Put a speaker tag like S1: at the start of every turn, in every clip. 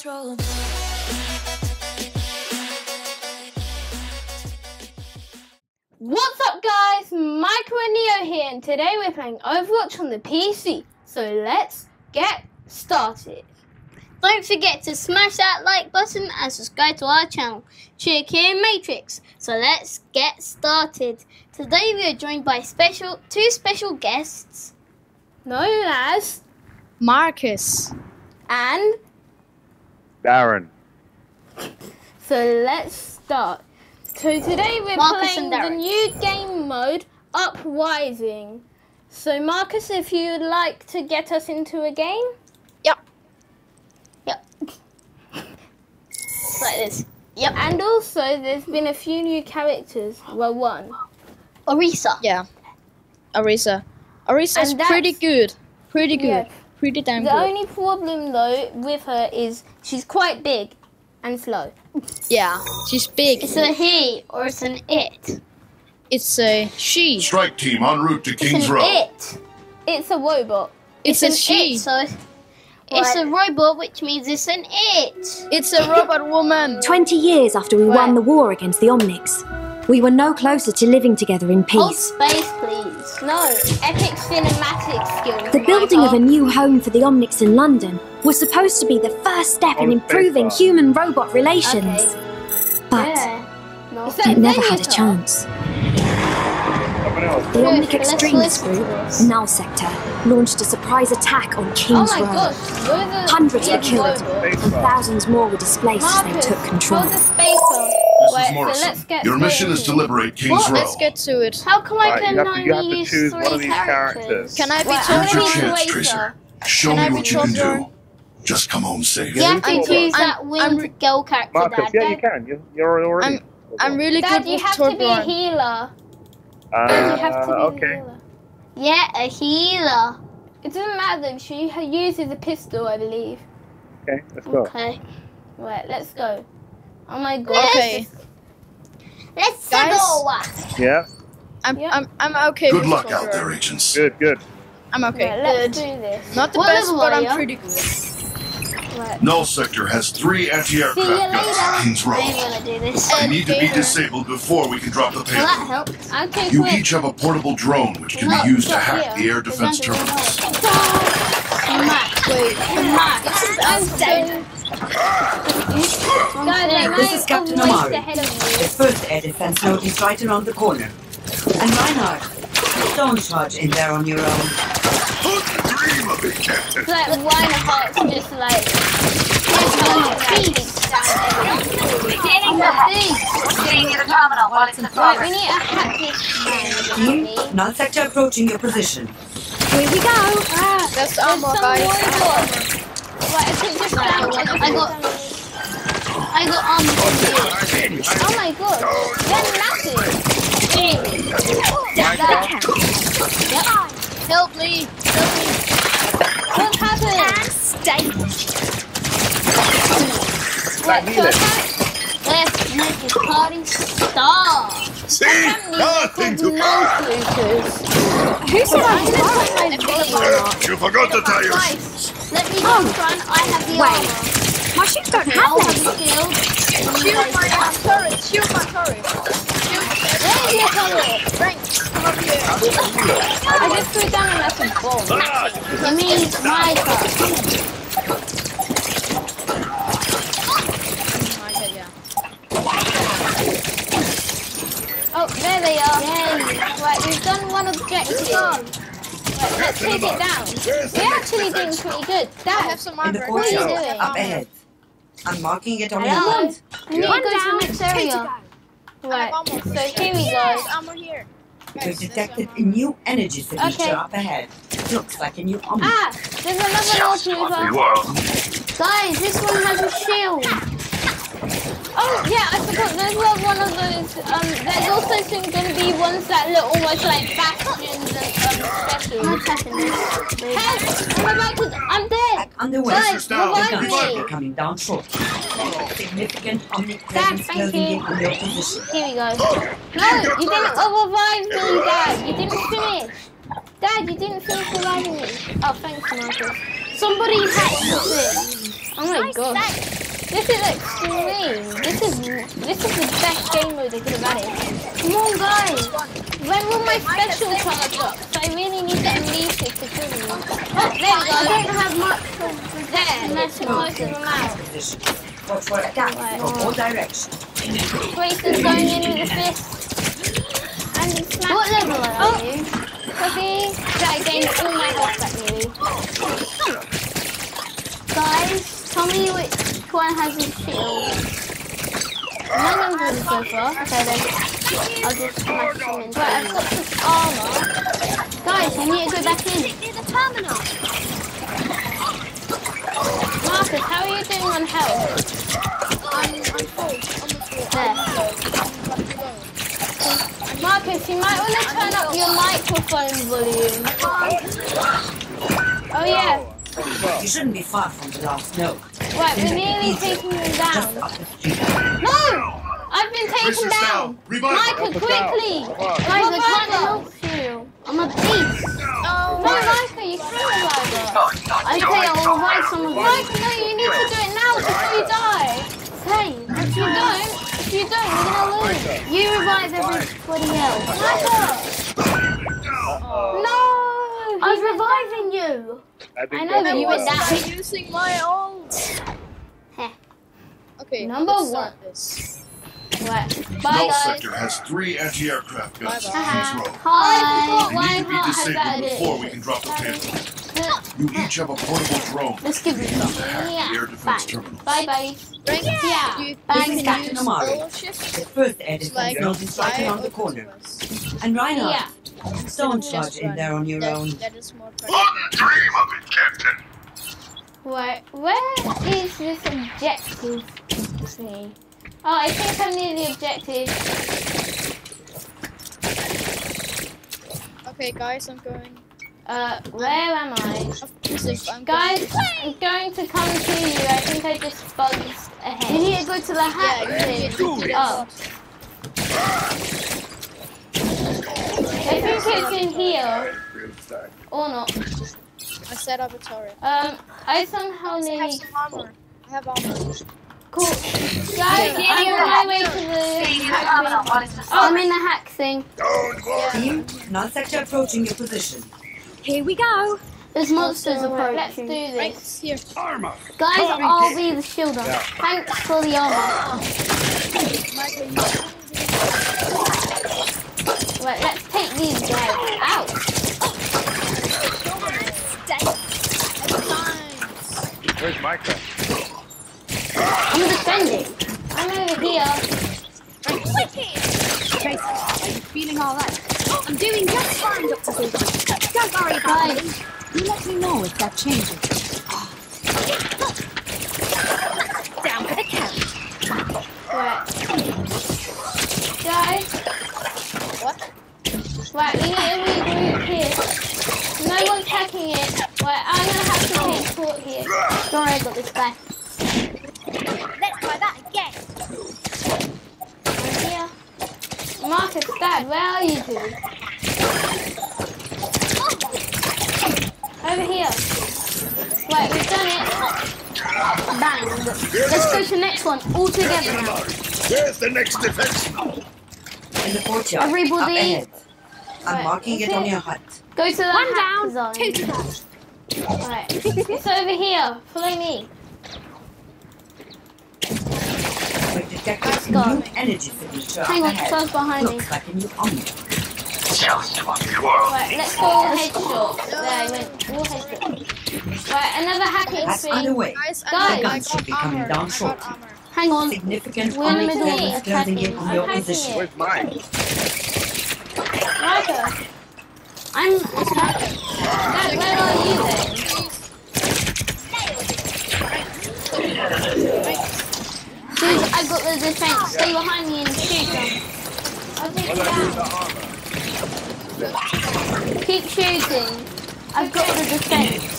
S1: patrol.
S2: What's up guys, Michael and Neo here and today we're playing Overwatch on the PC. So let's get started.
S3: Don't forget to smash that like button and subscribe to our channel, chickenmatrix. So let's get started. Today we are joined by special two special guests.
S2: Known as
S3: Marcus.
S2: and
S4: Darren.
S2: so let's start. So today we're
S3: Marcus
S2: playing the new game mode Uprising. So Marcus, if you'd like to get us into a game,
S3: Yep. Yep. like this. Yep.
S2: and also there's been a few new characters. Well, one.
S3: Orisa.
S5: Yeah. Orisa. Orisa's
S2: And that's-
S5: pretty good. Pretty good.
S2: Yeah.
S5: Pretty damn
S2: The
S5: good.
S2: only problem though with her is she's quite big and slow.
S5: yeah. She's big.
S3: It's a he or it's an it.
S5: It's a she.
S6: Strike team en route to
S3: It's
S6: Kings
S3: an
S6: Row.
S3: it.
S2: It's a robot.
S5: It's,
S3: an
S5: a she.
S3: It, so it's a robot, which means it's an it.
S5: It's a robot woman.
S7: 20 years after we
S2: Right.
S7: won the war against the Omnics, we were no closer to living together in
S3: Hold
S7: peace.
S3: space, please.
S2: No, epic cinematic skills.
S7: The building of a new home for the Omnics in London was supposed to be the first step in
S4: Oh,
S7: improving human robot relations.
S2: Okay.
S7: But
S3: Yeah.
S2: No.
S7: it never had a chance. The
S3: Good,
S7: Omnic
S3: let's
S7: extremist group,
S3: this.
S7: Null Sector, launched a surprise attack on
S2: Oh
S7: King's
S2: my
S7: Row.
S2: gosh,
S7: Hundreds were killed, and thousands more were displaced as they took control.
S2: Hold.
S6: This
S2: Wait,
S6: is
S2: so let's get
S6: Your mission
S2: straight
S6: is to
S2: it.
S6: liberate Kings Row.
S5: Let's get to it.
S3: How come I
S4: Right,
S3: can
S4: you have to-
S3: only
S4: you have to
S3: use
S4: choose
S3: three
S4: one of these
S3: characters?
S4: characters.
S5: Can I be
S2: Wait,
S5: told?
S2: I'm
S6: your
S2: be
S6: chance,
S2: Racer.
S6: Tracer. Show
S5: Can
S6: me
S5: I be
S6: what you can
S5: told,
S6: do. Just come home safe.
S3: You have to
S4: I'm-
S3: choose
S5: I'm-
S3: that
S5: I'm
S3: winged girl character,
S4: Marcus,
S3: Dad.
S4: yeah, you can. You, you're already.
S5: I'm- I'm really
S2: Dad,
S5: good
S2: you have to be a healer.
S4: Uh,
S2: Dad, you have to be a
S4: okay.
S2: healer.
S3: Yeah, a healer.
S2: It doesn't matter though, she uses a pistol, I believe.
S4: Okay, let's go.
S3: Okay.
S2: Right, let's go. Oh my god.
S5: Okay.
S3: Let's
S5: Guys?
S3: go.
S4: Yeah,
S5: I'm,
S2: Yeah.
S5: I'm, I'm okay
S6: Good luck out there, agents.
S4: good, good.
S5: I'm okay.
S2: Right, let's
S3: Good.
S2: do this.
S5: Not the
S3: What
S5: best, but I'm pretty good.
S2: Right.
S6: Null Sector has three anti-aircraft guns
S2: later.
S6: at Kings Row.
S3: I'm do this.
S6: They need to be disabled before we can drop the
S3: Well, that
S6: payload.
S3: helps.
S2: Okay,
S6: You
S2: quick.
S6: each have a portable drone which can
S2: Look,
S6: be used to hack
S2: here.
S6: the air defense terminals.
S3: Smack. Wait. Smack.
S2: I'm dead. Guys,
S8: This is Captain Amari. The first air defense node is right around the corner. And Reinhardt, don't charge in there on your own.
S6: Couldn't dream of it, Captain.
S2: It's like Reinhardt's just like. Right, we need to hack this
S8: Team,
S2: man.
S8: null sector approaching your position.
S7: Here we go!
S2: Ah,
S5: That's
S2: there's
S5: armor,
S2: some
S5: guys.
S2: robot. Right, I took this.
S3: I got- I got armor. Um,
S2: oh my god, they're massive.
S5: Help me!
S2: What happened?
S4: Like
S2: Right,
S4: me
S2: so
S3: Let's make this party start.
S6: See?
S2: they're
S6: Nothing
S2: called
S6: to
S2: no creatures.
S7: Who's
S2: I'm gonna put my video
S6: You forgot the tires.
S3: Nice. Let me go front. I have the
S7: Wait.
S3: armor.
S7: My ships don't
S3: I'll
S7: have
S3: have
S7: them!
S3: the shield.
S5: Shield my turret! Shield my turret!
S2: Where is your turret?
S5: Frank, come up here.
S2: I just threw down a massive bomb.
S3: You mean my turret.
S2: Oh, there they are. Right, we've done one objective. Right, let's take it down. We're actually doing pretty good.
S5: I have
S2: Dad,
S5: some
S8: In the
S5: armor.
S2: What are you
S8: courtyard,
S2: doing?
S8: up ahead. I'm marking it on your
S2: hello.
S8: map.
S2: We need to go to the next area. Right,
S5: armor.
S2: so here we go.
S5: There's armor here.
S8: We've detected a new energy signature
S2: Okay.
S8: up ahead. Looks like a new Omnic.
S2: Ah, there's another North mover.
S6: Well,
S3: Guys, this one has a shield.
S2: Oh yeah, I forgot. There's not one of those. Um, there's also some gonna be ones that look almost like bastions and um specials.
S3: What's happening?
S2: Help! I'm about to. I'm dead.
S8: Back underway.
S2: Guys,
S8: The
S2: revive
S8: guns
S2: me.
S8: are coming down shortly. Significant Omnic
S2: Dad, thank you.
S8: in your position.
S2: Here we go. No, you didn't revive me, Dad. You didn't finish. Dad, you didn't finish reviving me. Oh, thanks, Marcus.
S3: Somebody hacked this. Oh my god.
S2: This is extreme. This is this is the best game mode they could have added. Come on, guys. When will my special charge up? 'Cause I really need to unleash it to kill you. Oh, there we go.
S3: I don't have much
S2: There, let's most of them out.
S8: Position. Watch for attack from all directions.
S2: Grace is going in with the fist. And smash.
S3: What level are
S2: Oh.
S3: you?
S2: Puppy. That gained all my health back nearly.
S3: Guys, tell me which one has a shield.
S2: None of them so far.
S3: Okay then. I'll just smash them in.
S2: Right, I've got some armor.
S3: Guys, I need to go back in.
S2: Marcus, how are you doing on health?
S5: I'm, I'm full.
S3: There.
S2: Marcus, you might want to turn up your microphone volume. Oh yeah.
S8: You shouldn't be far from the last node.
S2: Right, we're nearly taking them down.
S8: up the street.
S2: No! I've been taken down.
S6: down.
S2: Michael,
S4: Help us out.
S2: quickly.
S3: Guys, I can't help you. I'm a beast.
S2: Oh, no, Michael, you can revive us.
S3: Okay, I'll revive oh, some of you.
S2: Michael, no, you need to do it now before you die.
S3: Okay,
S2: If you don't, if you don't, you're gonna lose.
S3: you revive everybody else.
S2: Michael! No!
S3: I was reviving you.
S4: I,
S2: I know,
S4: that's
S2: but you
S4: were
S2: went
S4: right.
S2: down.
S5: I'm using my ult.
S3: Heh.
S5: Okay,
S2: Number
S5: let's start
S2: one.
S5: This.
S2: Right. Bye,
S6: Null
S2: guys.
S6: sector has three anti-aircraft guns.
S5: Bye-bye.
S6: Please roll.
S3: Hi.
S6: They need to be disabled before
S2: it.
S6: we can drop the payload. You each have a portable drone.
S3: Let's give it
S6: Use
S3: some.
S6: to hack the
S2: Yeah.
S6: air defense terminals.
S2: Bye, bye.
S5: Rank,
S2: Yeah.
S5: do you
S3: Bang,
S5: think you
S3: Captain
S8: Amari. The first air defense
S5: Like,
S8: node is around the corner. And Reinhardt,
S2: Yeah.
S8: Don't
S5: Just
S8: charge in there on your
S5: That-
S8: own.
S5: That is more practical.
S6: Wouldn't dream of it, Captain.
S2: What? Where is this objective thing? Oh, I think I'm near the objective.
S5: Okay, guys, I'm going.
S2: Uh, where am I?
S5: As I'm
S2: Guys, I'm going to come to you. I think I just buzzed ahead.
S3: You need to go to the
S5: Going,
S3: hat.
S5: yeah, you need to do that.
S2: Oh. I think it's in here.
S4: Real.
S2: Or not.
S5: I set up a turret.
S2: Um, I somehow
S5: I have
S2: nearly...
S5: some armor. I have armor.
S2: Cool. Guys, I'm on my way to the...
S3: Oh, I'm in the hack thing.
S6: Don't worry.
S8: Team, null sector approaching your position.
S7: Here we go.
S3: There's monsters
S2: Alright, let's do
S3: approaching.
S5: Right
S2: this.
S5: here.
S6: Armor.
S3: Guys, I'll be the shielder.
S4: Yeah.
S3: Thanks for the armor.
S5: Michael,
S2: Right, let's take these guys out.
S5: times.
S4: Where's Micah?
S3: I'm defending.
S2: I'm over here.
S7: Tracer, are you feeling all right? I'm doing just fine, Dr. Susan. Don't worry about me. You let me know if that changes. Down for the count.
S2: Right. Guys.
S5: What?
S2: Right, we need to regroup here. No one's hacking it. Right, I'm gonna have to take court here.
S3: don't worry, I got this guy.
S7: Let's try that again.
S2: Right here. Marcus, Dad, where are you two? Over here. Right, we've done it.
S3: Bang. Let's go to the next one. All together now.
S6: Where's the next defense?
S8: In the courtyard.
S3: Everybody-
S8: Up ahead. I'm
S2: Right,
S8: marking
S2: is
S8: it on your hut.
S3: Go to the
S7: One down,
S3: zone.
S7: two to go.
S2: Right. It's over here. Follow me.
S8: We've detected
S3: Let's go.
S8: new energy signature
S3: Hang on,
S8: ahead.
S3: someone's behind me.
S8: Looks like a new omni.
S2: Right, let's go all headshot. There, I went all headshot. Right, another hacking
S8: That's
S2: thing.
S8: underway.
S5: Guys,
S2: Guys.
S5: I,
S8: The
S5: I
S8: guns
S5: got
S8: should be coming
S5: armor.
S8: down
S5: I got
S8: shortly.
S3: Hang on.
S8: Significant
S3: We're in the middle.
S8: in on
S2: I'm
S8: your
S2: hacking.
S4: Where's Mike?
S2: Micah,
S3: I'm
S2: Dad, where are you then?
S3: Dude, I got the defense. Stay behind me and shoot them.
S2: I'll take
S4: What
S2: you
S4: I with
S2: down.
S3: Keep shooting. I've got the defense.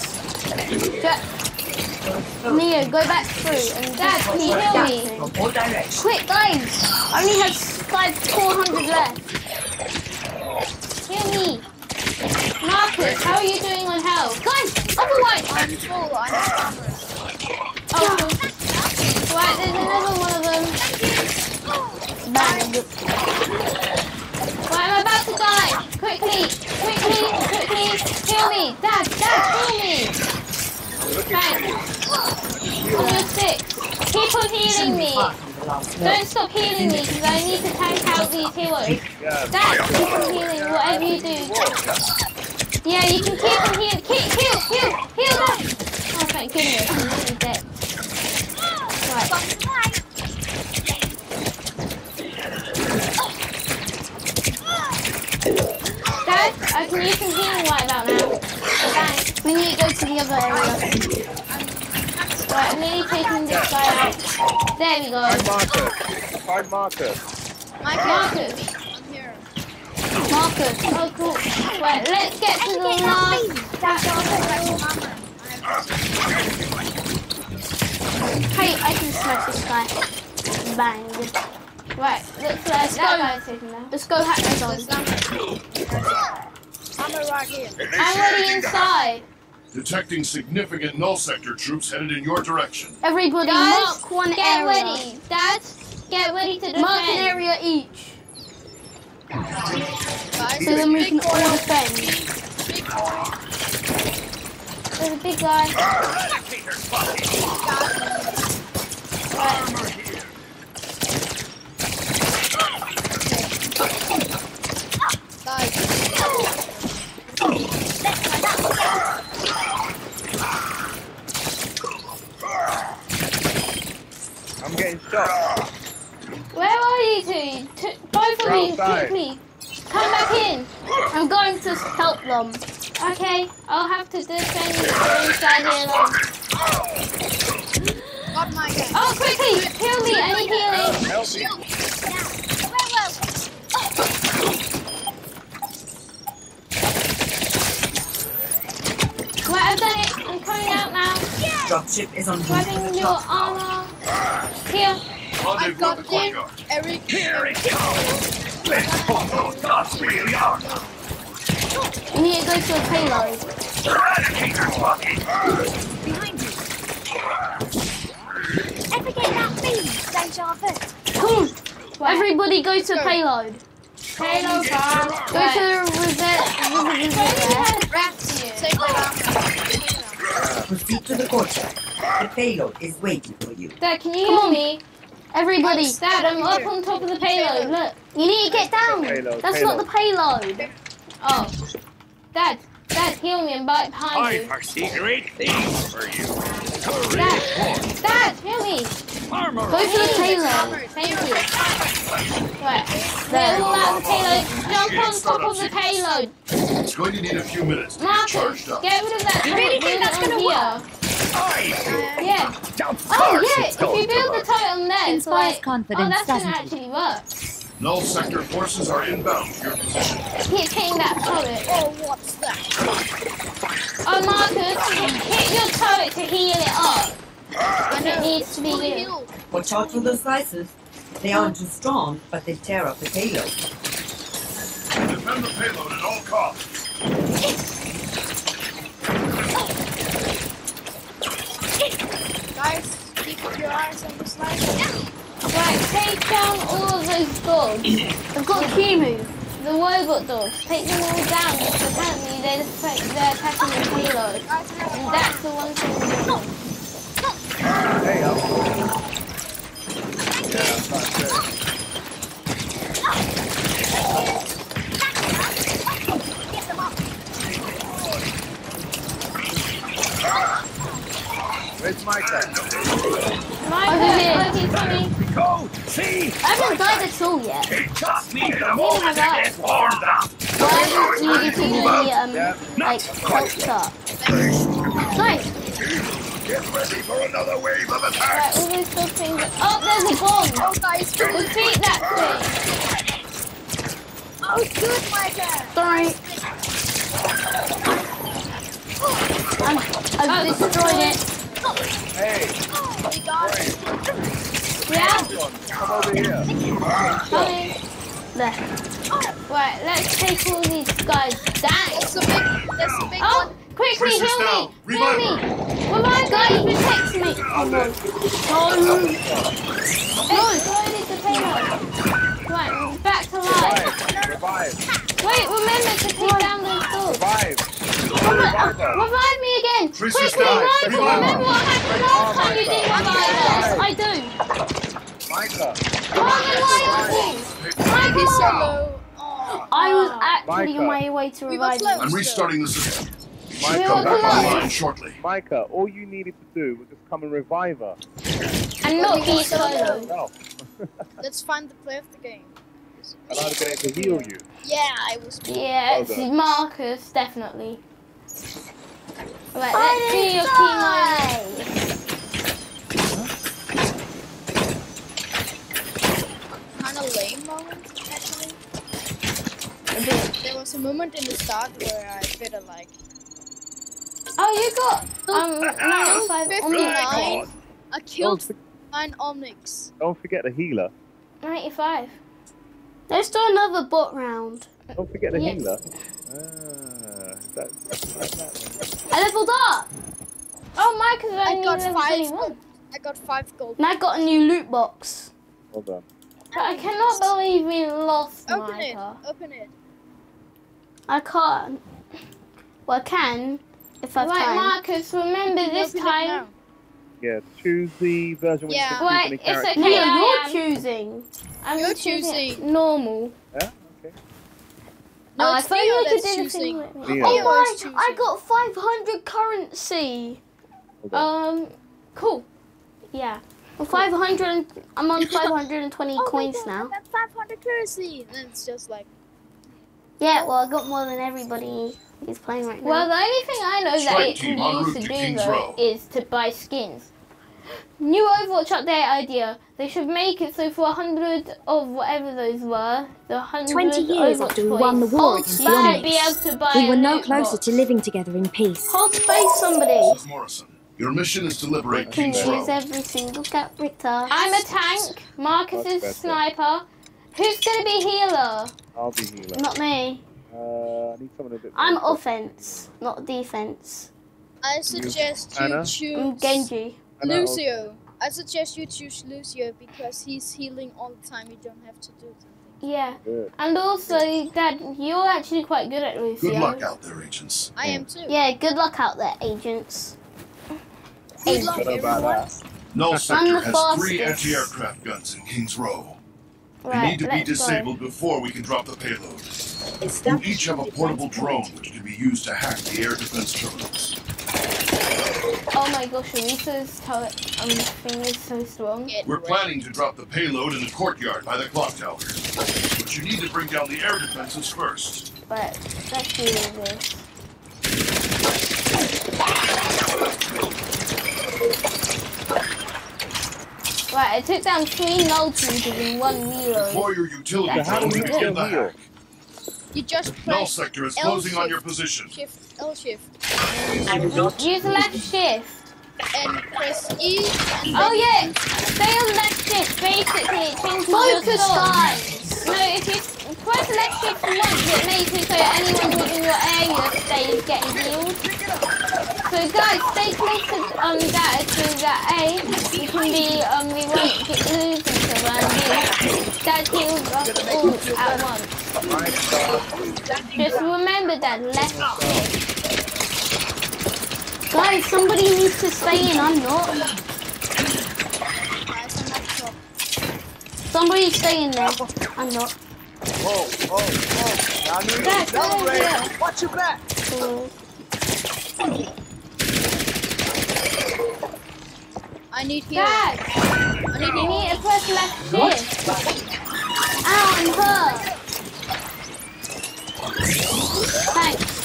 S3: Mia, go back through and
S2: Dad, can you heal me?
S8: From all directions.
S3: Quick, guys! I only have five, 400 left.
S2: Heal me. Marcus, how are you doing on health?
S3: Guys, otherwise,
S5: I'm full. I have armor.
S2: Oh, Level one of them. Bang. Right, I'm about to die. Quickly, quickly, quickly. Heal me. Dad, Dad, heal me. Bang. Six. Healing me. Don't stop healing me because I need to tank out these heroes. Dad, keep on healing whatever you do. Yeah, you can keep on healing. Keep, heal, heal, heal them. Oh, thank goodness. I'm nearly dead. Right. Dad, I can use some healing right about now. Thanks.
S3: We need to go to the other area.
S2: Right, I'm nearly taking this guy out. There we go.
S4: Find Marcus. Find Marcus.
S2: Marcus.
S5: I'm here.
S2: Marcus. Oh, cool. Right, let's get to the last.
S3: Hey, I can smash this guy. Bang.
S2: Right, let's uh, let's
S3: go.
S2: that guy's taken now.
S3: Let's go hack this on.
S5: I'm right here.
S2: I'm already inside.
S6: Detecting significant null sector troops headed in your direction.
S3: Everybody
S2: Guys,
S3: mark one
S2: Get
S3: area.
S2: ready. Dad, get ready to defend.
S3: Mark an area each.
S5: Guys,
S3: So then we can all defend.
S5: Big boy.
S2: There's a big guy.
S5: Guys,
S4: I'm getting shot.
S2: Where are you two? T- both of you,
S4: Outside.
S2: quickly. Come back in.
S3: I'm going to help them.
S2: Okay, I'll have to defend you from inside here. Then.
S5: got my guy.
S2: Oh, quickly, heal me. I need healing.
S4: Help me.
S2: Right, I've done it. I'm coming out now.
S8: Dropship is on route to
S2: Grabbing
S8: the
S2: your
S8: top.
S2: armor. Here.
S6: Rendezvous
S5: got
S6: at the
S5: you.
S6: courtyard.
S5: Eric.
S4: Here it goes. Let's put those nuts really hard.
S3: We need to go to a payload.
S4: Eradicator fucking.
S7: Behind you. Ever that beam? Deja vu.
S3: Cool. Everybody go to payload.
S2: Payload bar.
S3: Go to the reset. reset.
S2: Rats you.
S5: Take my armor.
S8: Proceed to the courtyard. The payload is waiting for you.
S2: Dad, can you
S3: Come
S2: heal
S3: on.
S2: me?
S3: Everybody,
S2: Dad, I'm up on top of the payload. Look.
S3: you need to get down.
S4: Payload,
S3: That's not the payload.
S2: Oh. Dad, Dad, heal me. I'm right behind you.
S4: I've a secret thing for you.
S2: Dad, Dad, heal me.
S4: Armor.
S3: Go to the payload.
S2: Thank you. Right. They're all out of the payload. Jump on top of the payload.
S6: It's going to need a few minutes to get charged up.
S2: get rid of that
S7: You really think that's gonna
S2: here.
S4: I
S2: Yeah. Oh yeah, if you build the
S4: work.
S2: turret on there, it's like,
S7: confidence,
S2: oh, that's gonna actually work.
S6: Null sector forces are inbound to your position.
S2: Keep hitting that turret.
S5: Oh, what's that?
S2: Oh, Marcus, hit your turret to heal it up. And it needs to be you.
S5: healed.
S8: Watch out for those slicers. They aren't too strong, but they tear up the payload.
S6: Defend the payload at all costs.
S5: Guys, keep your eyes on the slider.
S2: Right, take down all of those dogs.
S3: I've got a Q move.
S2: The robot dogs. Take them all down because apparently they're, they're attacking the payload. And that's the one thing
S4: Yeah. Where's my
S2: coming.
S4: Go! See?
S3: I haven't yet.
S4: It just needed a
S2: Neither
S4: moment
S2: have I.
S4: get warmed up.
S3: I haven't needed to um, like helped up. Nice.
S4: Get ready for another wave of
S2: Right,
S4: attacks.
S2: all those dog things. Oh, there's a bomb.
S5: Oh, guys,
S2: Defeat that thing.
S5: oh, good, my guy.
S3: Sorry. Oh, I'm, I've destroyed it.
S4: Hey, oh,
S5: We got it.
S2: Yeah,
S4: come over here.
S2: coming.
S3: There.
S2: Right, let's take all these guys down.
S5: There's a big, there's a big
S2: Oh,
S5: one.
S2: Quickly
S6: Tracer's
S2: heal
S6: down.
S2: me! Heal me!
S6: Revive
S2: Revive guys, protect me! Come on. No! No, I need to payload. Right, back to life.
S4: Revive.
S2: Wait, remember to take down those doors.
S4: Revive.
S2: Revive, revive me again!
S6: Tracer's
S2: Quickly,
S6: down. Revive
S2: Remember what happened last time you didn't revive us? I do.
S4: Micah.
S2: Morgan, why aren't you? Michael!
S5: Hello. Oh,
S2: I was actually
S4: Micah.
S2: on my way to revive you.
S6: I'm restarting the system. You should
S4: Micah,
S6: come back
S2: Micah.
S6: online shortly.
S4: Micah, all you needed to do was just come and revive her.
S2: And not be
S5: We
S2: solo.
S4: No.
S5: Let's find the play of the game.
S4: And I'd have been able to heal you.
S5: Yeah, I was.
S2: Yeah, it's Marcus, definitely. Right, let's see your key moment.
S5: Kind of lame moment, actually. There was a moment in the start where I felt like
S2: Oh, you got um 95
S5: 59. I killed
S4: Don't,
S5: nine Omnics.
S4: don't forget the healer.
S2: 95.
S3: Let's do another bot round.
S4: Don't forget the
S2: Yes.
S4: healer. Ah, that, that's that then.
S3: I leveled up.
S2: Oh, Marcus
S5: I
S2: only
S5: got
S2: level
S5: five.
S2: 21.
S5: I got five gold.
S3: And I got a new loot box.
S4: Well done.
S2: But I cannot believe we lost
S5: Open it. Open it.
S3: I can't. Well, I can if I have
S2: Right,
S3: time.
S2: Marcus, remember this time.
S5: now.
S4: Yeah, choose the version with
S5: Yeah.
S4: the
S2: Right,
S4: any
S2: it's
S4: character.
S2: okay.
S3: Leo,
S2: I
S3: you're choosing.
S2: I'm
S5: You're
S2: choosing
S5: choosing.
S2: normal.
S4: Yeah, okay.
S5: No,
S2: oh, I thought you could
S5: that's
S2: do the
S5: choosing.
S2: thing with me.
S3: Oh
S5: Leo
S3: my!
S5: is
S3: I got 500 currency.
S4: Well.
S2: Um, cool. Yeah.
S3: Well, 500. I'm on 520
S5: Oh
S3: coins
S5: God,
S3: now.
S5: I got 500 currency. And then it's just like,
S3: Yeah, well, I got more than everybody who's playing right now.
S2: Well, the only thing I know that
S6: Strike
S2: it
S6: team
S2: be
S6: en
S2: used to
S6: to
S2: do though
S6: Row.
S2: is to buy skins. New Overwatch update idea. They should make it so for a hundred of whatever those were, the hundred
S1: 20 years
S2: Overwatch
S1: after we won the
S2: points,
S1: war
S2: Hold
S1: against the
S2: space be able to buy
S1: We were no closer
S2: box.
S1: to living together in peace.
S3: Hold space, somebody.
S6: This is Morrison. Your mission is to liberate
S3: Can
S6: King's Row.
S3: use every single character.
S2: I'm a tank. Marcus
S4: That's
S2: is
S4: better.
S2: sniper. Who's gonna be healer?
S4: I'll be healer.
S3: Not me.
S4: Uh, I need someone a bit more
S3: I'm
S4: aggressive.
S3: offense, not defense.
S5: I suggest you
S4: Ana?
S3: I'm
S5: choose
S3: Genji.
S4: And I'll-
S5: Lucio. I suggest you choose Lucio because he's healing all the time. You don't have to do something.
S2: Yeah.
S4: Good.
S2: And also, Dad, you're actually quite good at Lucio.
S6: Good luck out there, agents.
S5: I am too.
S3: Yeah, good luck out there, agents.
S5: Good luck,
S4: Don't
S5: everyone.
S4: that.
S6: Null Sector
S3: the
S6: has three
S3: fastest.
S6: anti-aircraft guns in King's Row. They need to be
S2: let's go.
S6: disabled before we can drop the payload. You each have a portable drone which can be used to hack the air defense terminals.
S2: Oh my gosh, Orisa's turret um, thing is so strong.
S5: Get
S6: We're
S5: ready.
S6: planning to drop the payload in the courtyard by the clock tower. But you need to bring down the air defenses first.
S2: But let's do this. Right, I took down three null teams in one reload.
S6: Deploy your utility
S2: That's
S4: How do
S6: drone
S4: we
S6: to
S4: get
S6: begin the
S4: a
S6: hack.
S5: You just
S6: Null Sector is
S5: L
S6: closing on your position.
S5: shift L shift And
S2: Use left shift.
S5: and press E. And
S2: Oh yeah, stay on left shift. Basically, it changes your
S3: Focus,
S2: sword.
S3: guys.
S2: No, if you press left shift once, it makes it so anyone within your area stays getting healed. So guys, stay close to um that so that A you can be um we won't get lose each other B that heals us all at once. Just remember that left.
S3: Guys, somebody needs to stay in. I'm not. Somebody stay in there. I'm not.
S4: Whoa, whoa, whoa. Now,
S2: Back,
S4: York,
S2: over
S4: celebrate. Watch your back.
S3: Cool.
S5: I need healing.
S2: Dad,
S5: I need
S2: you
S5: healing.
S2: need to press left shift.
S3: Ow, ah, I'm hurt. Thanks.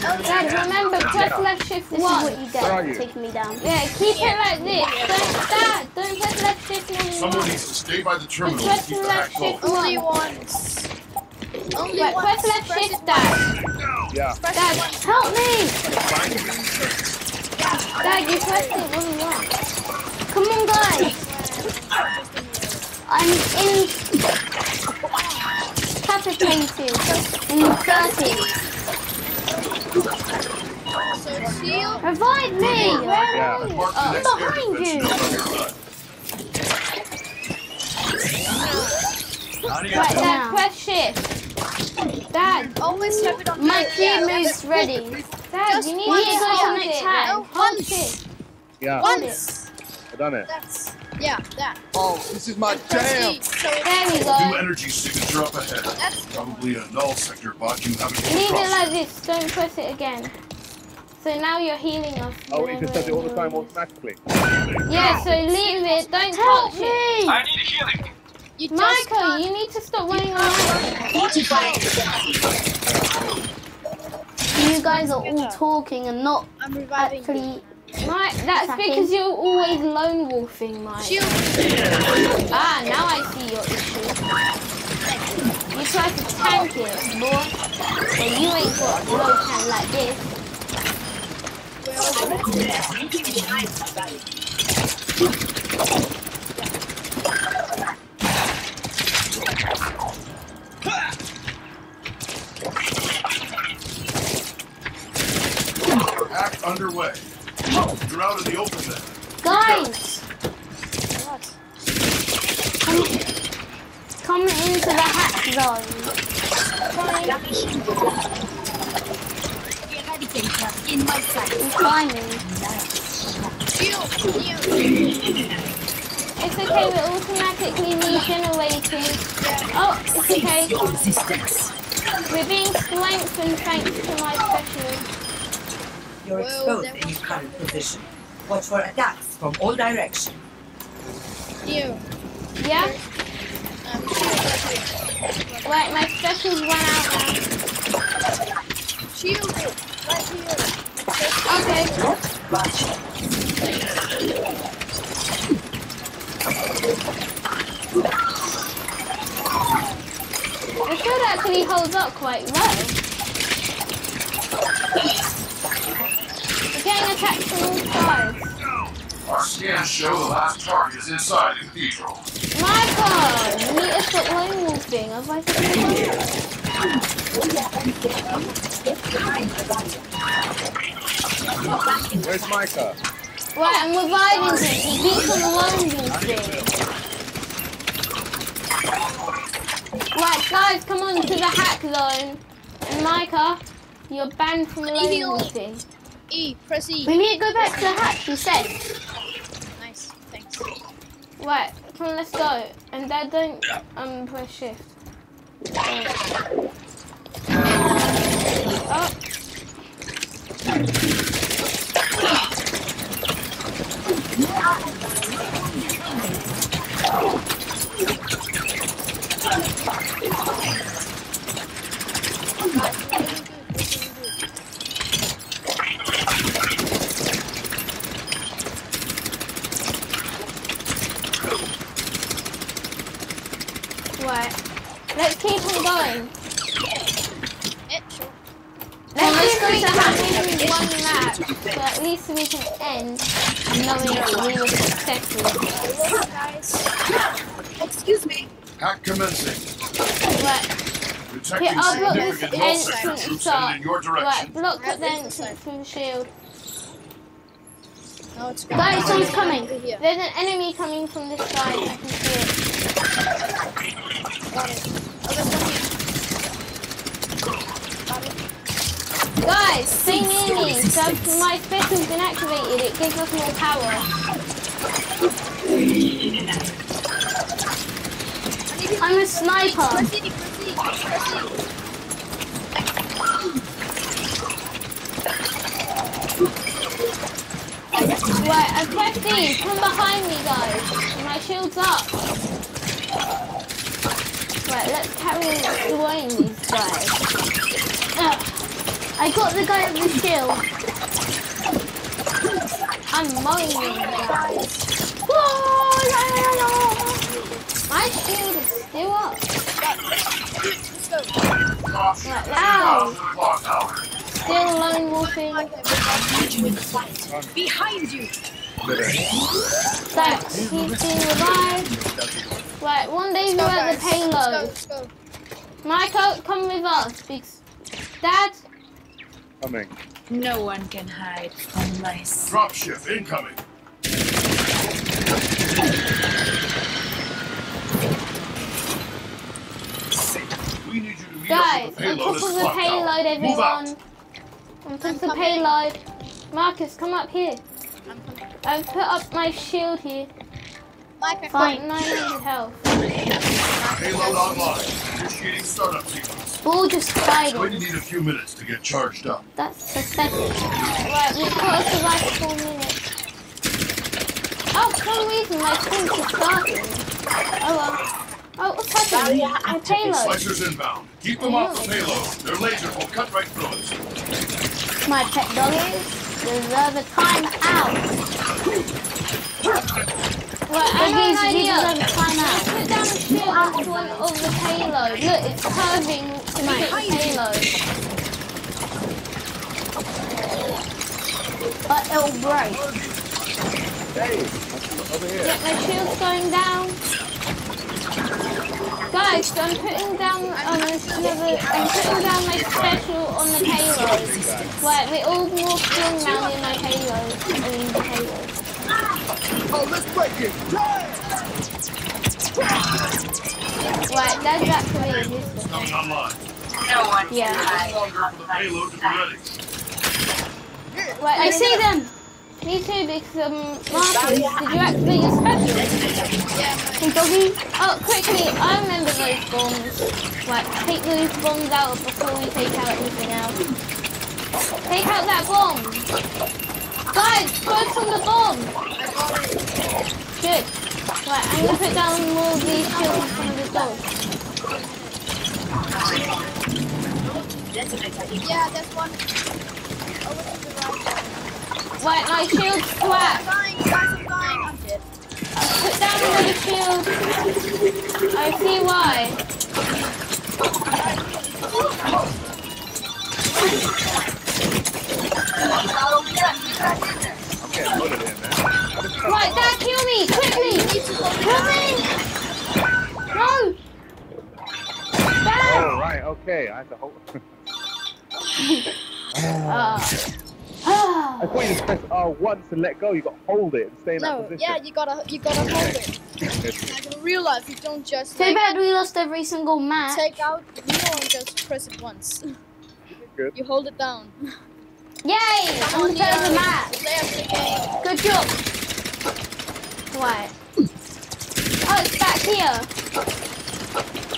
S2: Dad, remember, press left shift
S3: This is what you
S4: Where
S3: get
S4: you?
S3: for taking me down.
S2: Yeah, keep it like this. Don't, Dad, don't press left shift more
S6: Someone
S2: once.
S6: needs to stay by the terminal
S2: Press
S6: to keep
S2: left
S6: hack
S2: shift
S6: going.
S5: Only
S2: once.
S5: once. Only
S2: Right,
S5: once.
S2: press left
S5: Press
S2: shift, Dad.
S4: Yeah.
S2: Dad,
S5: it once.
S3: Help me!
S2: Dad, you pressed it more than.
S3: Come on, guys. I'm in capitated in 30.
S5: Shield.
S2: Revive me! Where
S4: Yeah.
S2: are you? Oh,
S6: air
S2: behind you! Right, Dad, press shift. Dad,
S5: Always
S3: My key moves ready.
S2: Dad,
S5: Just
S2: you need
S5: once,
S2: to
S5: yeah.
S2: hold
S3: Next
S2: it.
S3: time.
S2: Dad.
S5: No, once.
S4: Yeah,
S5: Once.
S4: I've done it.
S5: That's yeah, that.
S1: Oh, this is my jam.
S5: E, so
S2: There we
S6: New
S2: go.
S6: energy signature up ahead.
S5: That's
S6: Probably a null sector bot you haven't come
S2: Leave it like this. Don't press it again. So now you're healing us.
S4: Oh, it
S2: whenever
S4: just does it all the time automatically.
S2: Yeah, so leave it. Don't touch it.
S4: I need healing.
S5: you
S2: Michael, you need to stop running around.
S3: You guys are all talking and not
S5: I'm reviving. you.
S3: actually.
S2: Mike, that's
S3: Attacking.
S2: because you're always lone wolfing, Mike.
S5: Shield.
S2: Ah, now I see your issue. You try to tank it, boy. But you ain't got a low tank like this.
S6: Underway. You're out in the open then.
S3: Guys! Come, come into the hack zone.
S7: In my sight.
S2: It's okay, we're automatically regenerating. Oh, it's okay. We're being strengthened thanks to my special.
S8: You're
S5: Well,
S8: exposed in your current position. Watch for attacks from all directions.
S5: You.
S2: Yeah?
S5: Um, shield right here.
S2: Right, my specials run out now.
S5: Shield. Right here.
S2: Okay. The shield actually holds up quite well. We're getting attacked from all sides.
S6: Our scans show the last target is inside the cathedral.
S2: Michael! You need to stop lone wolfing, otherwise it's gonna.
S4: Where's Micah?
S2: Right, I'm reviving him. He keeps on lone wolfing. Right, guys, come on to the hack zone. And Micah, you're banned from
S5: Heal.
S2: wolfing.
S5: E. Press E.
S3: We need to go back to the hack, you said.
S5: Nice. Thanks.
S2: Right, come on, let's go. And Dad, don't um press shift. Don't. Oh. Right. Let's keep on.
S5: Sure.
S2: Let's just go to having one map, so at least we can end knowing that we were successful.
S5: Guys.
S7: Excuse me.
S6: Hack commencing.
S2: Right.
S6: Detecting
S2: Here, I'll block this
S6: significant null sector
S2: entrance
S6: troops
S2: up.
S6: headed in your
S2: Right, block
S5: Right,
S2: the entrance
S5: side.
S2: with shield.
S5: No, it's
S3: Guys, someone's coming.
S2: There's an enemy coming from this side. I can see it.
S5: Got it. Oh, there's one here. Got it.
S2: Guys, stay near me. So my special's been activated. It gives us more power.
S3: I'm a sniper.
S5: Press E. Press E. Press E.
S2: Right, I pressed these. Come behind me, guys. My shield's up. Right, let's carry destroying these guys.
S3: I got the guy with the shield.
S2: I'm mowing them, guys. Whoa, la, la, la. My shield is still up.
S5: Let's go.
S2: Right,
S6: Out
S2: let's
S6: to the clock tower.
S2: go. Still lone wolfing.
S7: Behind you.
S2: Thanks. He's being revived. Right, one day we're at the payload.
S5: Let's go. Let's go.
S2: Michael, come with us. Because Dad,
S4: Coming.
S7: No one can hide from lice.
S6: Dropship incoming. We need you to meet
S2: Guys,
S6: up with the
S2: on
S6: payload
S2: top
S6: at
S2: of the
S6: clock
S2: payload,
S6: tower. Move out.
S2: everyone. On top of the payload. Marcus, come up here.
S5: I'm
S2: I've put up my shield here.
S5: Mike,
S2: Got 900 health.
S6: Payload online. Initiating startup sequence.
S2: Ball just
S6: Going to
S2: hiding.
S6: need a few minutes to get charged up.
S2: That's pathetic. Right, we've got to survive for four minutes. Oh, for some reason my thing just started. Oh well. Oh, what's happening? My payload.
S6: Slicers inbound. Keep them off the payload. Their lasers will cut right through it.
S2: My pet doggies deserve a time out. Right, I know an
S3: Doggies,
S2: idea.
S3: deserve a time out.
S2: Put down the shield on front of the payload. Look, it's curving to the payload. But it'll break. Yeah, my shield's going down. Guys, I'm putting down um, another, I'm putting down my special on the payload. Right, we're all more strong now in my payload. I the payload. Right, that's actually useless.
S6: Coming online.
S2: Yeah.
S6: Longer for the payload ready.
S2: Right,
S3: I see them.
S2: Me too, because um, Marcus, did you activate your special? Yeah.
S3: Hey, doggy.
S2: Oh, quickly, I remember those bombs. Right, take those bombs out before we take out anything else. Take out that bomb. Guys, focus on the bomb. Good. Right, I'm gonna put down more of these shields in front of the door.
S5: Yeah, there's one. Over right.
S2: My shield's
S5: I'm
S2: flat.
S5: flying, I'm flying. I'm dead.
S2: Put down another shield. I see why. Right, Dad, kill me, quickly! Kill me! No! Dad!
S1: Oh, right, okay. I have to hold.
S2: Ah.
S1: I thought you just press R once and let go. You got to hold it and stay in
S5: No,
S1: that position.
S5: yeah, you gotta, you gotta hold it. Like in real life, you don't just
S3: Too
S5: like,
S3: bad we lost every single match.
S5: take out the needle and just press it once.
S1: Good.
S5: You hold it down.
S2: Yay! I'm the third of the match.
S5: The game.
S2: Good job. Right. Oh, it's back here.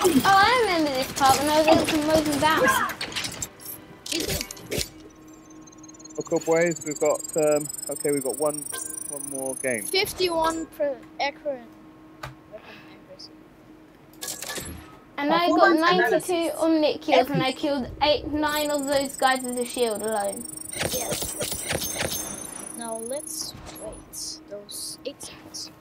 S2: Oh, I remember this part when I was able to move them down.
S1: Okay, boys, we've got um. Okay, we've got one, one more game.
S5: 51 per accurate.
S2: And I got 92 omnic kills and I killed eight, nine of those guys with a shield alone.
S5: Now let's wait those 8 seconds.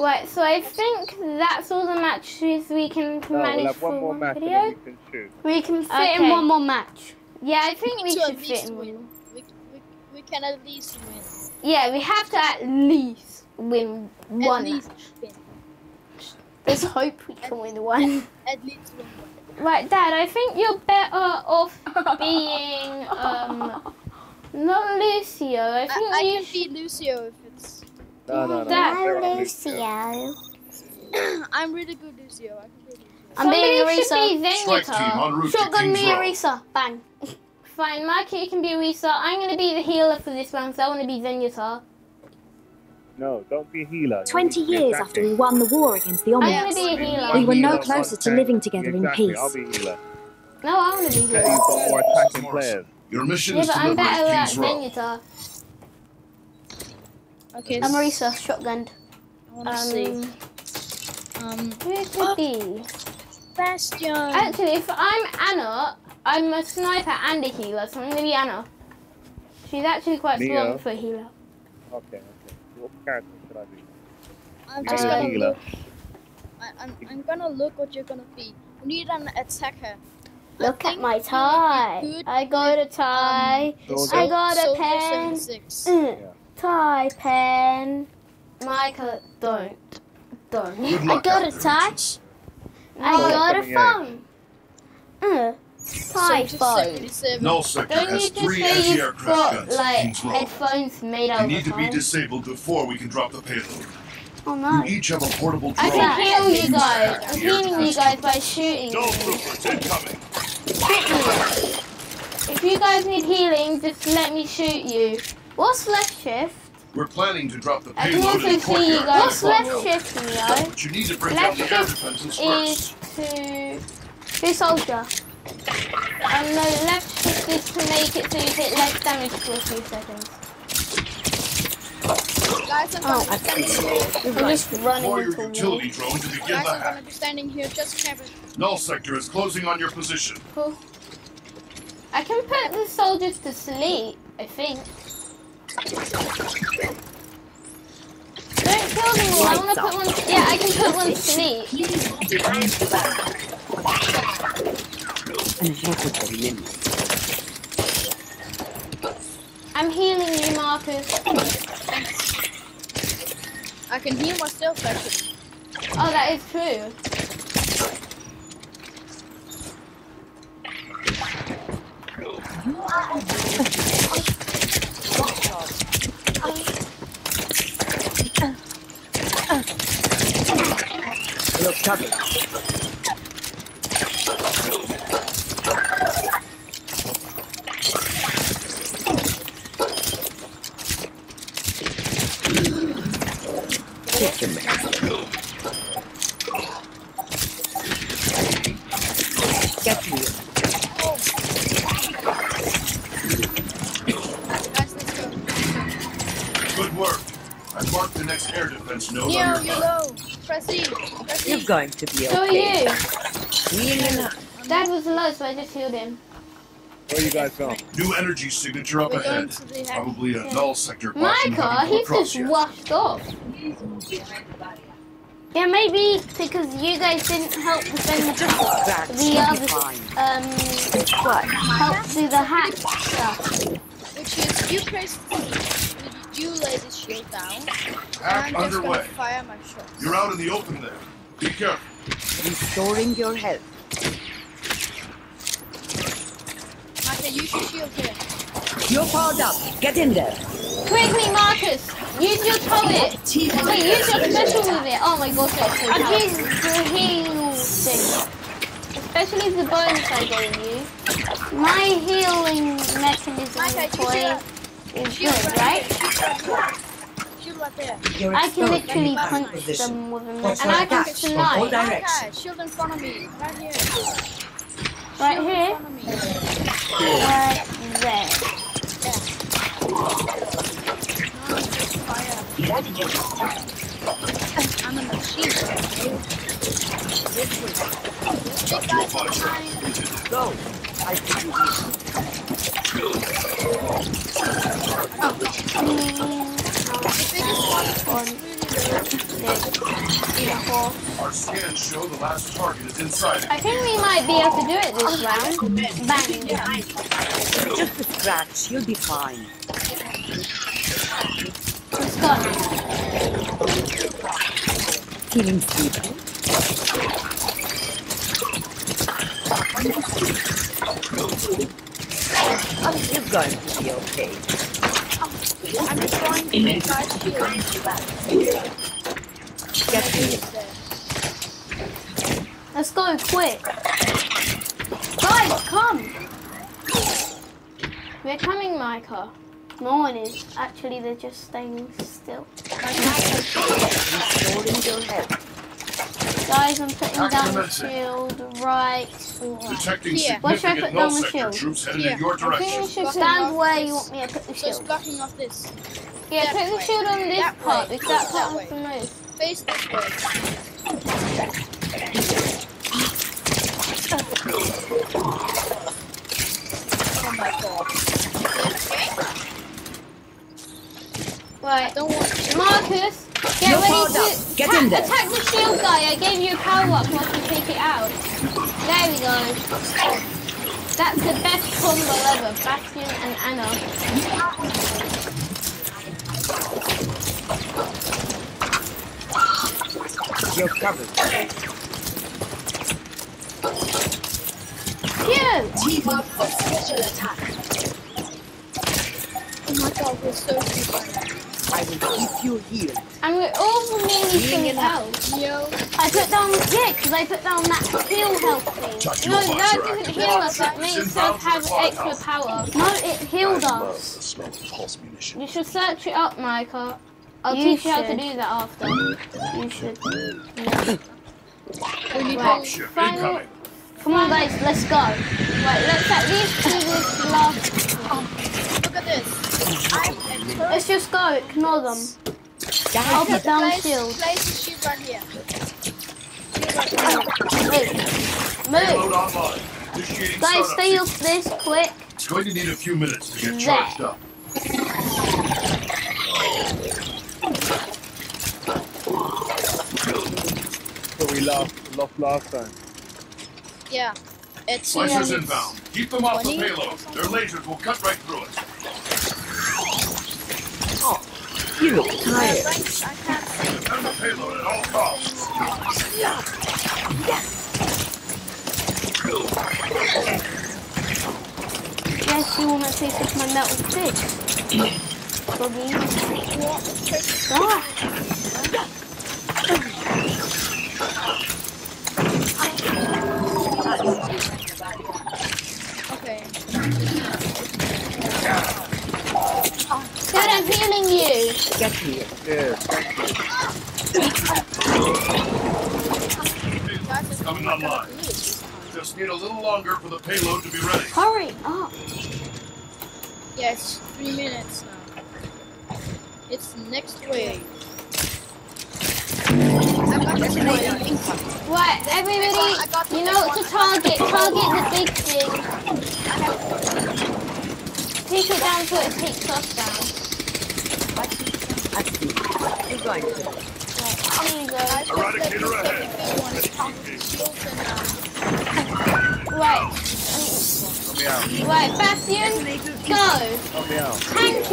S2: Right, so I think that's all the matches we can
S1: No,
S2: manage
S1: we'll have
S2: for
S1: one more
S2: one
S1: match
S2: video.
S1: we can shoot.
S3: We can fit
S2: Okay.
S3: in one more match.
S2: Yeah, I think we
S5: To
S2: should fit in
S5: win.
S2: one.
S5: We, we, we can at least win.
S2: Yeah, we have to at least win one.
S5: At least win.
S2: Let's hope we can win one.
S5: At least win one.
S2: Right, Dad, I think you're better off being um not Lucio. I think
S5: I, I
S2: you
S5: can
S2: should.
S5: be Lucio if it's.
S1: No, no, no.
S2: That-
S1: they're Lucio.
S5: I'm really good Lucio. I can be Lucio.
S3: I'm being
S2: Somebody should
S3: Orisa.
S2: be
S6: team
S2: Zenyatta.
S6: route to
S3: Shotgun
S6: King's
S3: me,
S6: Row.
S3: Orisa. Bang.
S2: Fine, Mikey, you can be Orisa. I'm gonna be the healer for this one, so I want to be Zenyatta.
S1: No, don't be a healer.
S7: Twenty
S1: need to be
S7: years after we won the war against the
S2: I'm be a healer.
S7: we were no closer to living together in
S1: exactly,
S7: peace.
S1: I'll be healer.
S2: No, I want to be healer.
S1: you've got more attacking players.
S6: Your mission
S2: Yeah,
S6: is
S2: but
S6: to
S2: I'm better
S6: liberate
S2: at
S6: King's Row.
S2: Zenyatta.
S5: Okay.
S3: I'm Orisa. Shotgunned.
S5: I wanna see.
S2: Um,
S5: Um,
S2: who could be?
S5: Bastion.
S2: Actually, if I'm Ana, I'm a sniper and a healer, so I'm gonna be Ana. She's actually quite
S1: Neo.
S2: strong for a healer.
S1: Okay, okay. What character should I be?
S5: I'm
S1: You're
S5: just gonna
S1: healer.
S5: look. I, I'm, I'm gonna look what you're gonna be. We need an attacker. I
S2: Look at my
S5: you would be
S2: tie. I got a tie.
S1: Soldier.
S2: I got a pen.
S5: 76.
S2: Mm,
S1: Yeah.
S2: Tie pen. Michael, don't. Don't.
S3: I got a
S6: out there.
S3: touch. I got a phone. Uh, Hi,
S5: So
S3: phone.
S5: 77.
S6: Null sector
S2: Don't
S6: has three
S2: say
S6: anti-aircraft guns. at
S2: like
S6: King's Row.
S2: headphones made
S6: They
S2: out
S6: need to be disabled before we can drop the payload.
S3: Oh no.
S6: You each have a portable
S2: I
S6: drone.
S2: can heal you guys. I'm healing you guys by shooting
S6: Null
S2: you.
S6: troopers incoming.
S2: Shoot me. If you guys need healing, just let me shoot you.
S3: What's left shift?
S6: We're planning to drop the
S2: I can
S6: payload
S2: also
S6: in the
S2: see you guys.
S3: What's left shift, Neo?
S6: But you need to bring down
S2: Left
S6: the air
S2: shift
S6: defenses
S2: is
S6: first.
S2: to
S3: Who soldier?
S2: And no, left shift is to make it so you take less damage for a few seconds.
S5: Guys, I'm
S3: Oh,
S5: gonna be standing here.
S2: I'm just running
S6: Deploy your
S2: into
S6: utility drone to begin
S5: Guys,
S6: the
S5: I'm gonna be standing here. Oh, just camera.
S6: Null sector is closing on your position.
S2: Cool. I can put the soldiers to sleep, I think. Don't kill them all. I want to put one. Yeah, I can put one to sleep. I'm healing you, Marcus.
S5: I can heal myself actually.
S2: Oh, that is true.
S5: Guys, let's go.
S6: Good work. I marked the next air defense node
S5: Neo,
S6: on your
S5: you're
S6: map.
S5: low. Press E. Press
S8: You're
S5: E.
S8: going to be
S2: So are
S8: okay.
S2: you.
S8: Healing up.
S2: Dad was low, so I just healed him.
S1: Where you guys gone?
S6: New energy signature up
S5: We're
S6: ahead.
S5: to the hack.
S6: Probably a null sector box and
S2: Micah,
S6: haven't come
S2: he's just
S6: yet.
S2: washed off.
S3: Yeah, maybe because you guys didn't help defend the,
S8: Scratch.
S3: the other
S8: fine.
S3: um
S8: What?
S3: help do the hack stuff.
S5: Which is you press E. You lay the shield down. And
S6: Hack
S5: I'm just gonna
S6: underway.
S5: fire my shots.
S6: You're out in the open there. Be careful.
S8: Restoring your health.
S5: Micah, use your shield here.
S8: You're powered up. Get in there.
S2: Quickly, Marcus! Use your turret! Wait, use your special with it! Oh my gosh, that's so
S3: I
S2: tough.
S3: use the heal thing.
S2: Especially the bonus I gave you.
S3: My healing mechanism
S5: Micah, use
S3: toy
S5: your
S3: is good, right?
S5: right? Shield right there.
S3: I can literally punch
S8: position.
S3: them with a
S8: Watch
S3: mechanism.
S8: for
S2: And I can
S8: attacks from all
S2: snipe.
S5: Micah, shield in front of me. Right here.
S2: Right here?
S5: In front of me.
S3: Right there.
S5: Fire. I'm a machine. Big guys are behind.
S8: Go. I this.
S5: The biggest one is.
S6: Our scans show the last target is inside.
S2: I think we might be able to do it this round.
S3: Bang.
S8: Just a scratch. You'll be fine.
S2: It's gone.
S8: Feeling sleepy? You're going to be okay.
S5: I'm destroying the big guy's shield.
S8: Get.
S3: Let's go quick. Guys, come.
S2: We're coming, Micah.
S3: No one is. Actually, they're just staying still.
S8: Restoring your health.
S3: Guys, I'm putting down the shield right. right.
S6: Detecting
S5: Here.
S2: Where should I put down the shield?
S6: troops headed
S5: Here.
S6: in your
S2: I think we should stand.
S3: where
S5: this.
S3: you want me to put the
S5: So it's
S3: shield.
S5: off this.
S2: Yeah,
S5: That
S2: put the shield on this
S5: That
S2: part
S5: way.
S2: because that
S5: That
S2: part
S5: way.
S2: has the most.
S5: Face this way. Oh my god. Okay?
S2: Right.
S5: Don't want
S2: Marcus, get
S8: You're
S2: ready
S8: powered
S2: to
S8: up. Get
S2: attack,
S8: in there.
S2: attack the shield guy. I gave you a power up once you take it out. There we go. That's the best combo ever, Bastion and Ana.
S8: You're covered.
S2: Phew! No.
S9: Team up for special attack.
S5: Oh my god, we're so super.
S8: I will keep you healed.
S2: And we're all nearly full health.
S5: Yo,
S2: I put down, yeah, because I put down that heal health thing.
S6: Touch
S2: No,
S6: your
S2: that
S6: visor
S2: didn't
S6: active.
S2: heal us. That makes us have extra power. No, it healed us.
S10: the smell of pulse munition.
S2: You should search it up, Micah. I'll
S3: You
S2: teach you how to do that after. You should.
S5: we need
S2: Right.
S5: to
S6: Ship
S2: Final-
S6: incoming.
S2: Come on, guys, let's go. Right, let's at least do this last.
S5: Oh, look at this. I'm
S2: Let's just go. Ignore them. I'll put down
S5: place,
S2: shield.
S5: place the shield right here.
S2: Move.
S6: Payload
S2: Move. Guys,
S6: startup
S2: stay off this quick.
S6: It's going to need a few minutes to get
S2: There.
S6: charged up.
S1: What we lost, lost last time.
S5: Yeah. It's
S6: Slicers inbound. Keep them off the
S5: 20 or
S6: payload. Their lasers will cut right through it.
S8: You look tired.
S5: can't- I can't see.
S6: Defend the payload at all costs.
S2: Yes, you want to take off my metal stick. Bobby. Ah.
S5: Okay.
S2: Dad, I'm healing you.
S8: Get here.
S1: Yeah,
S5: it's
S6: Coming online. Just need a little longer for the payload to be ready.
S2: Hurry up.
S5: Yeah, it's three minutes now. It's next wave. I got this one.
S2: Everybody, you know what to target. Target the big thing. Take it down so it takes us down.
S8: I see. We're going to.
S2: Right, here you go.
S6: Eradicator ahead.
S2: Right,
S1: help me out.
S2: right, Bastion, go. Tank.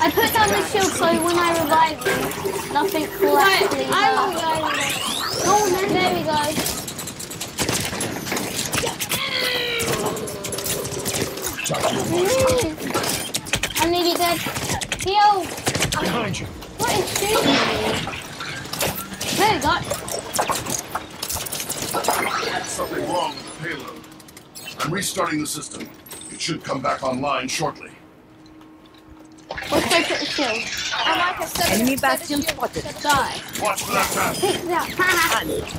S2: I put down the shield so when I revive nothing will actually I'm Go on then. There we go. I'm nearly dead. Heal.
S10: Behind you.
S2: What is shooting me? There we go.
S6: Something wrong with the payload. I'm restarting the system. It should come back online shortly.
S2: Let's go put the shield.
S5: I like a set
S8: Enemy bastion spotted.
S2: Die.
S6: Watch for that pass.
S2: Pick.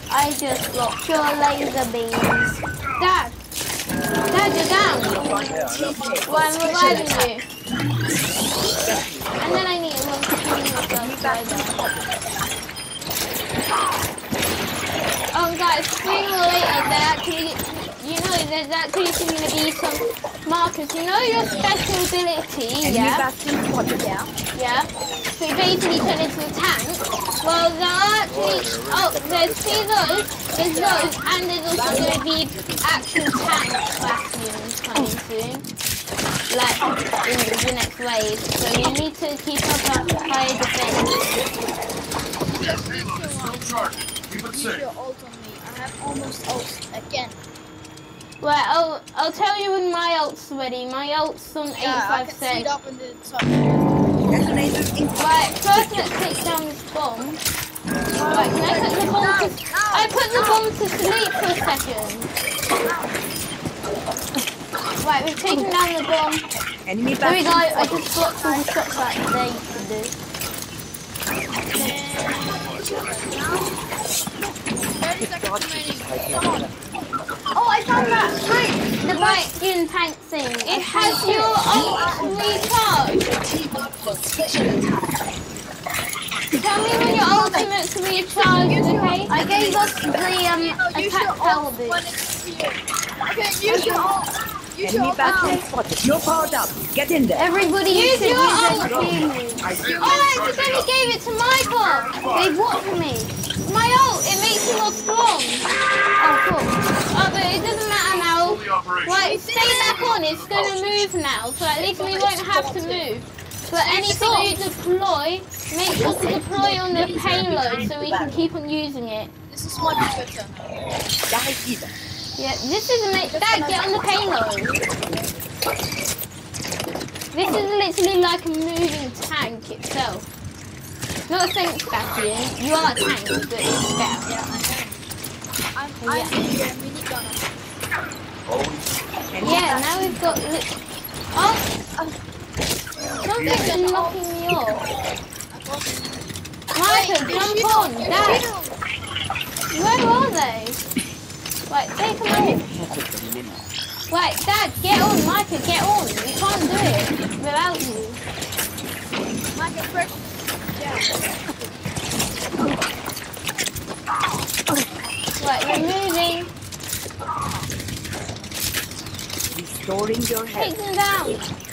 S2: I just blocked your laser beams. Dad. Dad, you're down. Well, I'm reviving you. And then I need one to clean myself. so I don't- Oh, guys, sooner or later, there actually, you know, there's actually going to be some markers. You know your special ability, yeah?
S5: Yeah.
S2: Yeah. So you basically turn into a tank. Well, there are actually. Oh, there's two of those. There's those, and there's also going to be actual tank bastions coming soon. Like in the, next wave. So you need to keep up a high defense.
S6: Payload is still charged. Keep it safe.
S5: your ult on me. I have almost ult again.
S2: Well, I'll, I'll tell you when my ult's ready. My ult's on
S5: Yeah, I can see it up in the top.
S2: Right, first let's take down this bomb. Right, can I put the bomb to... I put the bomb to sleep for a second. Right, we've taken down the bomb.
S8: Enemy
S2: There we go, I just blocked all the shots that they used to do.
S5: Thirty seconds remaining. Come on.
S2: Oh, I found that tank! The bastion tank thing. It has your ult recharged.
S9: Team up for special attack.
S2: Tell me when your ultimate's recharged, okay? I gave us the um,
S5: No, use your
S2: attack power
S5: ult
S2: boost.
S5: when it's here. Okay, use your ult. Use your
S8: Enemy
S5: ult
S8: bastion spotted. You're powered up. Get in there.
S2: Everybody use your ult.
S8: I see.
S2: Oh, I accidentally gave it to Michael. They what for me? My ult, it makes you more strong. Oh, cool. Oh, but it doesn't matter now. Right, stay back on. It's going to move now, so at least we won't have to move. But anything you deploy, make sure to deploy on the payload so we can keep on using it.
S5: This is my Twitter now.
S2: Yeah, this is ama- Dad, get on the payload. This is literally like a moving tank itself. Not a tank Bastion. You are a tank, but it's better.
S5: Yeah, I know. I'm,
S2: Yeah.
S5: I'm the uh, minigun.
S2: Yeah, now we've got. Li- oh, something's unlocking me off. Jump on, Dad. Where are they? Wait, take them off. Wait, Dad, get on, Micah, get on. We can't do it without you.
S5: Micah, fresh.
S2: Wait, we're moving.
S8: Restoring your
S2: Take
S8: health.
S2: them down.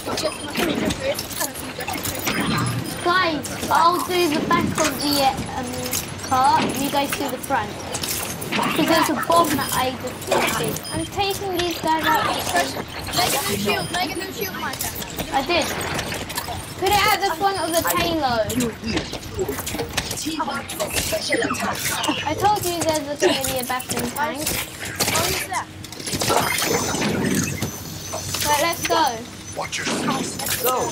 S5: first. Kind of just
S2: Guys, I'll do the back of the um, car. You guys do the front. Because there's a bomb that I defeated. I'm taking these guys out.
S5: Make a new shield. Make a new shield, Micah.
S2: I did. Put it at the front of the payload. I told you there's a going to be a Bastion tank.
S5: Oh, that?
S2: Right, let's go.
S6: Watch yourself.
S8: Go.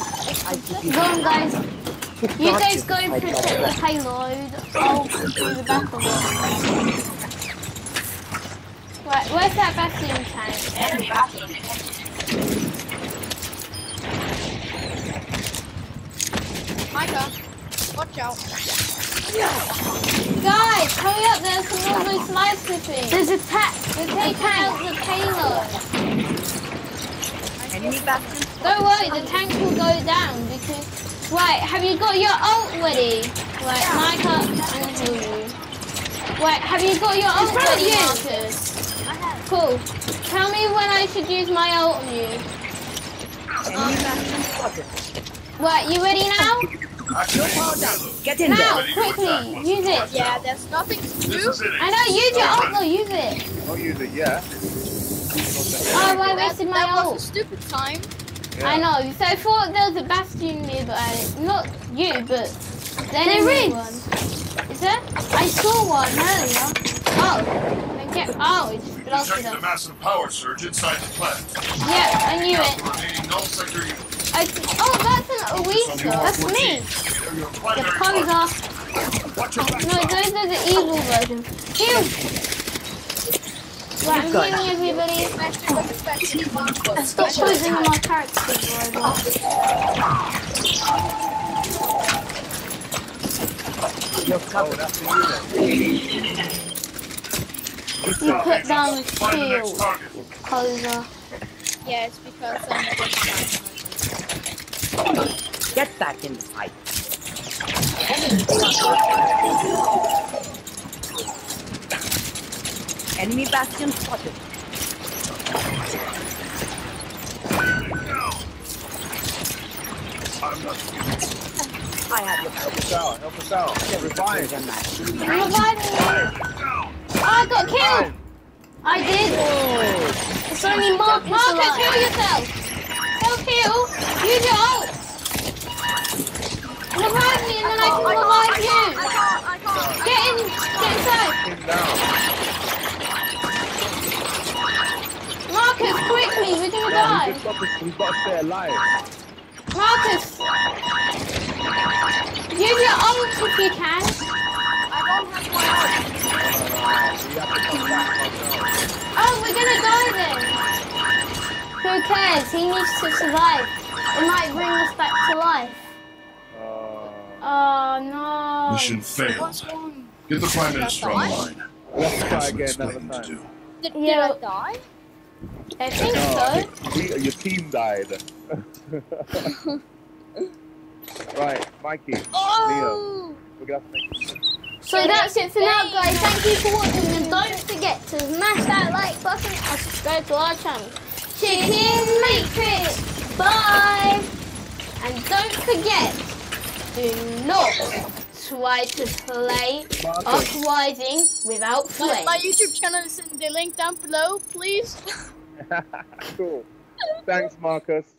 S8: I
S2: Go on, guys. You guys go and protect the payload. I'll do the back of it. Right, where's that Bastion tank?
S5: Micah, watch out.
S2: Guys, hurry up, there's some more loose life clipping. There's a tank. We're taking out the payload.
S8: Enemy bastion
S2: Don't worry, the tank will go down because... Right, have you got your ult ready? Right, Micah, I'm gonna heal you. Right, have you got your ult ready, Marcus? Cool. Tell me when I should use my ult on you.
S8: Enemy bastion spotted.
S2: Right, you ready now?
S6: Activate
S8: Get in
S2: Now,
S8: there.
S2: quickly, use it.
S5: Yeah, there's nothing to do.
S6: is it.
S2: I know, use your ult though, use it.
S1: Don't use it yet.
S2: Oh, I
S5: That,
S2: wasted my
S5: that was a stupid time.
S2: I know, so I thought there was a Bastion near, nearby. Uh, not you, but the enemy one. Is there? I saw one earlier. Oh, then get, oh, it just blasted
S6: Detect the
S2: us.
S6: massive power surge inside the plant.
S2: Yeah, I knew
S6: Count
S2: it.
S6: the remaining null sector units.
S2: I, oh, that's an Orisa. That's me. The
S6: primary
S2: poser.
S6: target. Watch your back.
S2: No, those are the evil versions. Heal! Right, I'm healing everybody. Stop posing my characters, Robo.
S8: You're covered.
S1: that's.
S2: You put down the
S6: Find the next
S2: shield,
S6: target.
S2: poser.
S5: Yeah, it's because um,
S8: Get back in the fight. Enemy bastion spotted.
S6: I'm not
S8: I have your
S1: Help us out, help us out. Revive.
S8: treasure map.
S2: Revive me! Oh, I got killed! I did! It's only Marcus Marcus, heal yourself! Help heal! Use your ult! Revive me and then I can revive you!
S5: I can't, I can't.
S2: Get in! Get inside!
S1: Him down.
S2: Marcus, quickly! We're gonna
S1: Yeah,
S2: die!
S1: we've got to, we've got to stay alive.
S2: Marcus! Use your ult if you can!
S5: I don't have my ult.
S1: We have to come back ourselves.
S2: Oh, we're gonna die then! Who cares? He needs to survive. It might bring us back to life.
S1: Uh,
S2: Oh no.
S6: Mission failed. Get the Prime Minister online.
S1: let's try
S6: Some
S1: again another
S6: to
S1: time.
S6: do.
S5: Did, did
S2: Yeah.
S5: I die?
S2: I think
S1: No,
S2: so.
S1: we, your team died. right, Mikey,
S5: Oh!
S1: we're gonna have to make
S2: So that's it for now, guys. Thank you for watching, and don't forget to smash that like button and subscribe to our channel. Chicken Matrix. Bye. And don't forget, do not try to play uprising without
S5: My,
S2: flame.
S5: my YouTube channel is in the link down below, please.
S1: cool. Thanks, Marcus.